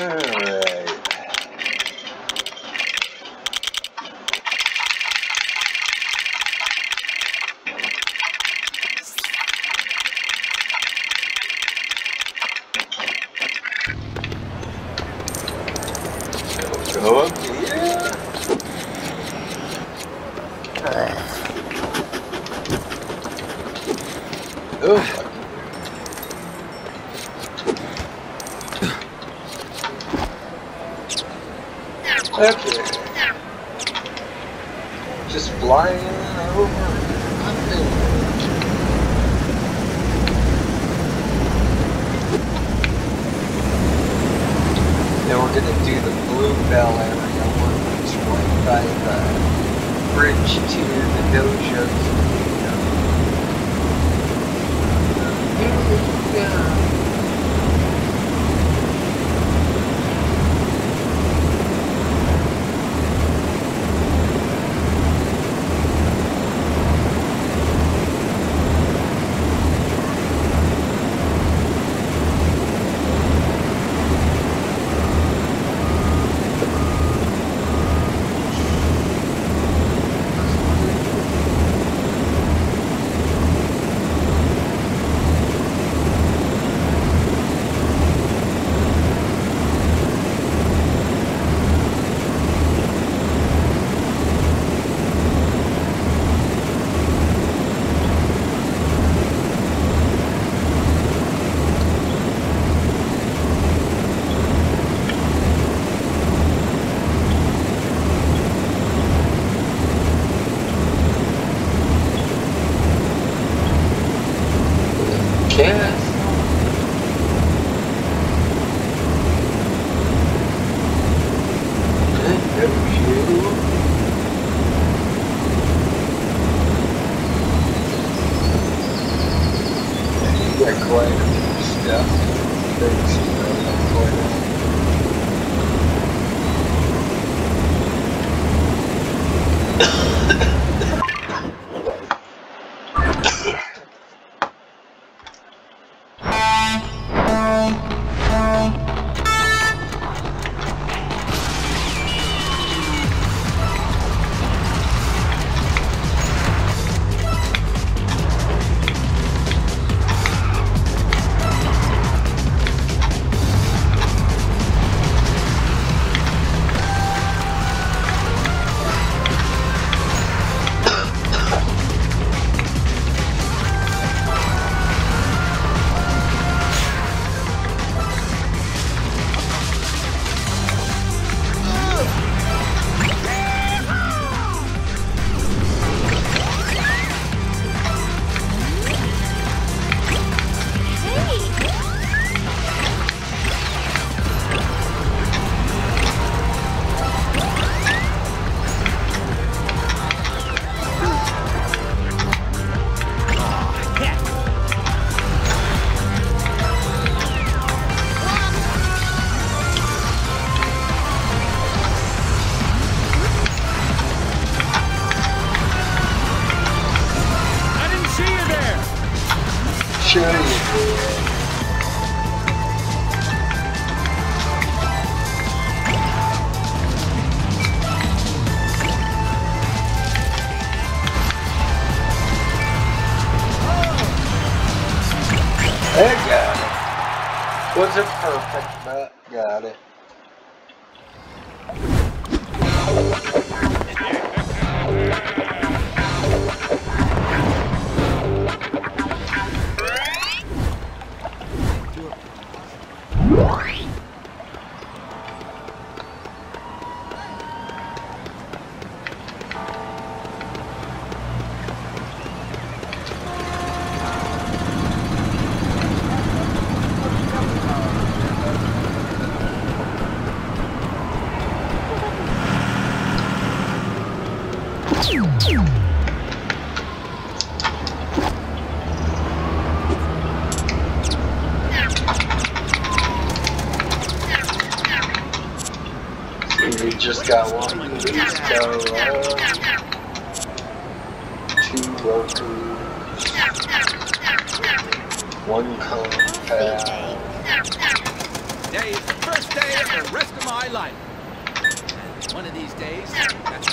Alright. Okay. Just flying over nothing. Then we're gonna do the Blue Bell area one, which went by the bridge to the dojos. Here Yeah, quite a few stuff. Things there. Sure you did. I got it. Perfect, but got it. We just got one of these go two Roku's, one compact, Today is the first day of the rest of my life. And one of these days, that's